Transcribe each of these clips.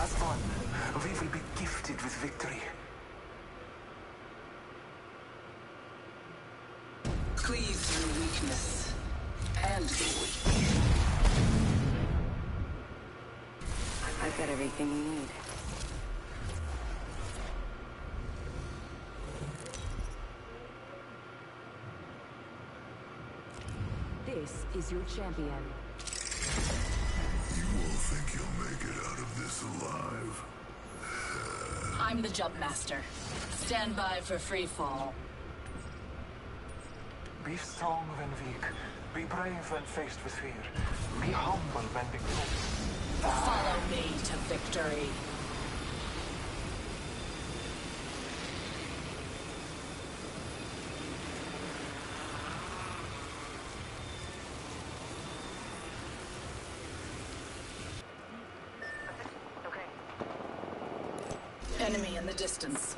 As one, we will be gifted with victory. Cleave through weakness. And the weak. I've got everything you need. This is your champion. I'm the jump master. Stand by for free fall. Be strong when weak. Be brave when faced with fear. Be humble when victorious. Follow me to victory. Enemy in the distance.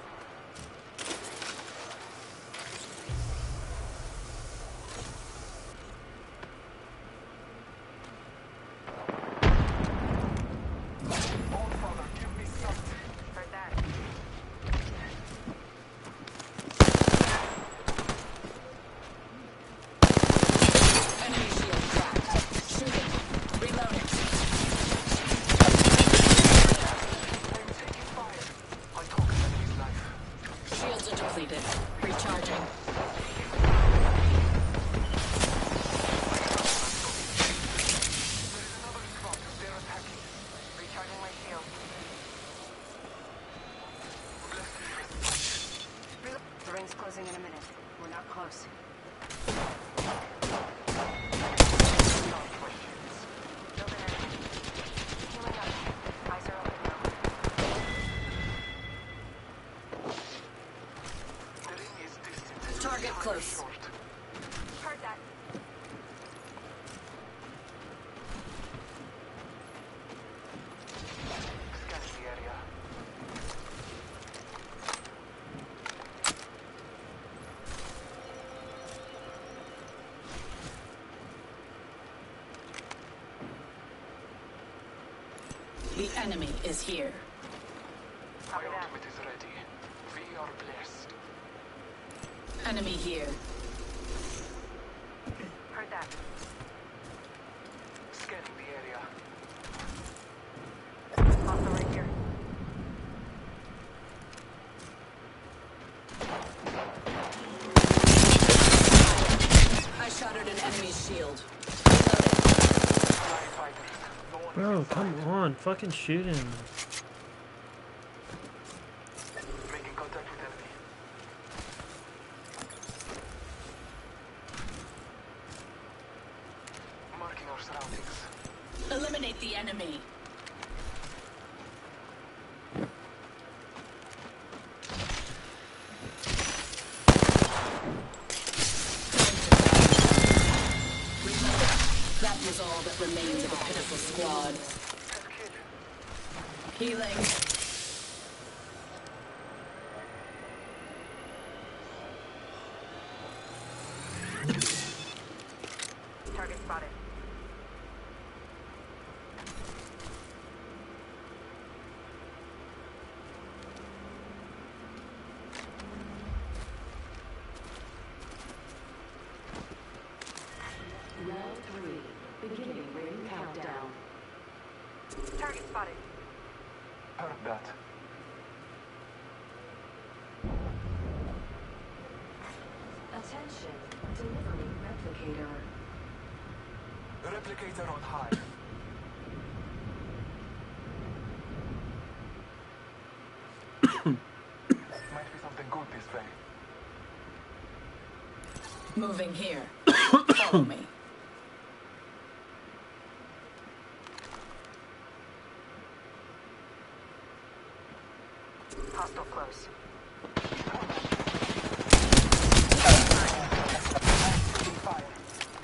The enemy is here. My ultimate is ready. We are blessed. Enemy here. Heard that. Scanning the area. Hostile right here. I shattered an enemy's shield. Flying fighters. No come on, fucking shoot him. making contact with enemy. Marking our surroundings. Eliminate the enemy. That was all that remained of a squad. Healing. Target spotted. Round three. Beginning ring countdown. Target spotted. Heard that. Attention. Delivering replicator. Replicator on high. Might be something good this way. Moving here. Follow me. Hostile close.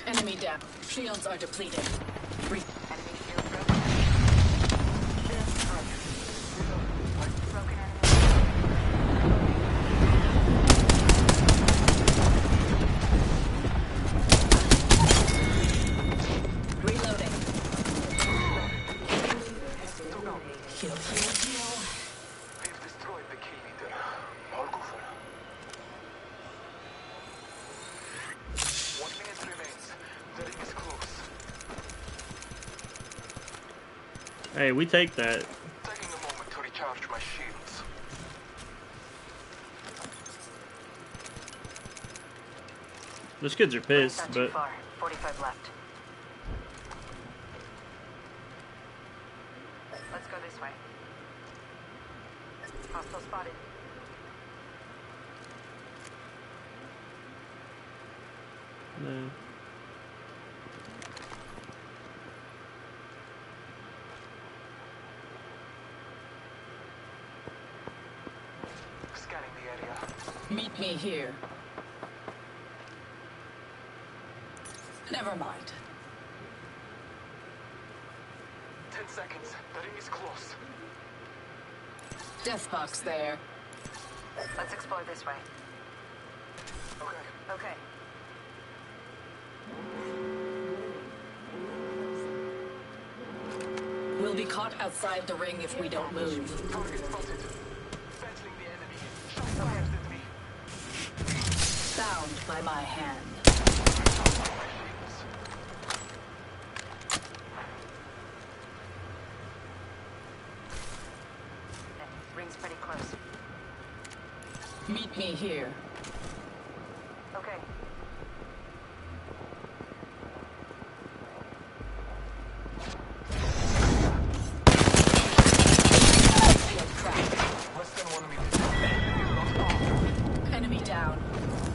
Enemy down. Shields are depleted. Hey, we take that. Taking a moment to recharge my shields. Those kids are pissed, not but far. 45 left. Let's go this way. Hostile spotted. no. Scanning the area. Meet me here. Never mind. Ten seconds. The ring is close. Death box there. Let's explore this way. Okay. Okay. We'll be caught outside the ring if we don't move. Bound by my hand. Ring's pretty close. Meet me here. Okay. Shield cracked. Less than one minute. Not far. Enemy down.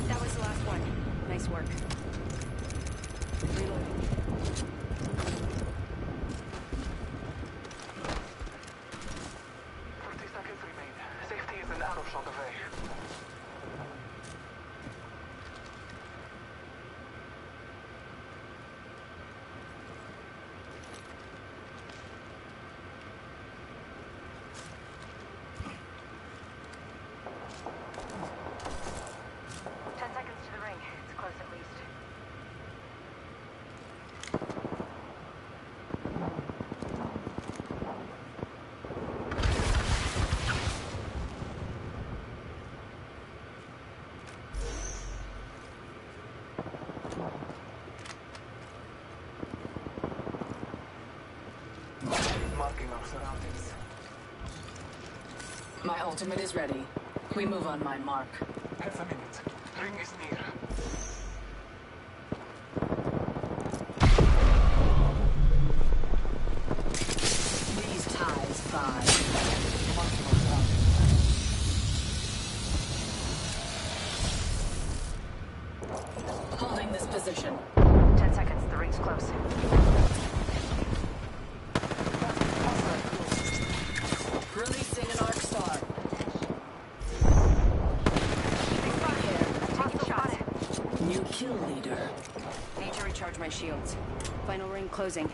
That was the last one. Nice work. Reloading. Thirty seconds remain. Safety is an arrow shot away. Ten seconds to the ring. It's close at least. Marking our surroundings. My ultimate is ready. We move on my mark. Half a minute. Ring is near. These ties bind. Marking our surroundings. Holding this position. Ten seconds. The ring's close. Releasing an arc star. Hostile spotted. New kill leader. Need to recharge my shields. Final ring closing.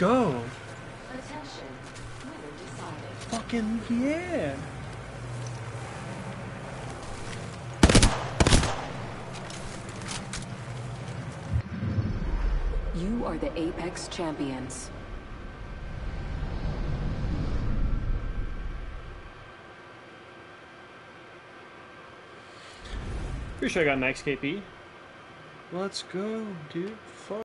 go. Fucking yeah. You are the Apex Champions. Pretty sure I got max KP. Let's go, dude. Fuck.